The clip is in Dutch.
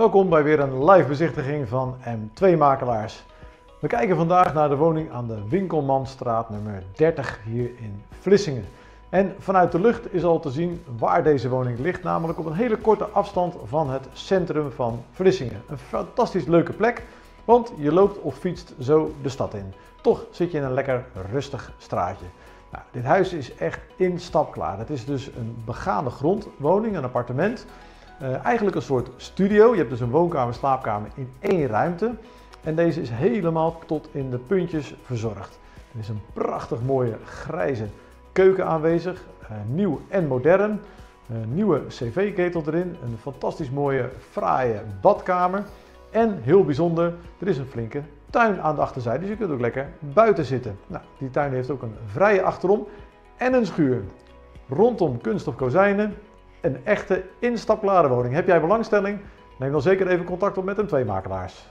Welkom bij weer een live bezichtiging van M2 Makelaars. We kijken vandaag naar de woning aan de Winkelmanstraat nummer 30 hier in Vlissingen. En vanuit de lucht is al te zien waar deze woning ligt, namelijk op een hele korte afstand van het centrum van Vlissingen. Een fantastisch leuke plek, want je loopt of fietst zo de stad in. Toch zit je in een lekker rustig straatje. Nou, dit huis is echt instapklaar. Het is dus een begaande grondwoning, een appartement. Uh, eigenlijk een soort studio. Je hebt dus een woonkamer, slaapkamer in één ruimte. En deze is helemaal tot in de puntjes verzorgd. Er is een prachtig mooie grijze keuken aanwezig. Uh, nieuw en modern. Een nieuwe cv-ketel erin. Een fantastisch mooie, fraaie badkamer. En heel bijzonder, er is een flinke tuin aan de achterzijde. Dus je kunt ook lekker buiten zitten. Nou, die tuin heeft ook een vrije achterom en een schuur. Rondom kunststof kozijnen. Een echte instapklare woning. Heb jij belangstelling? Neem dan zeker even contact op met een tweemakelaars.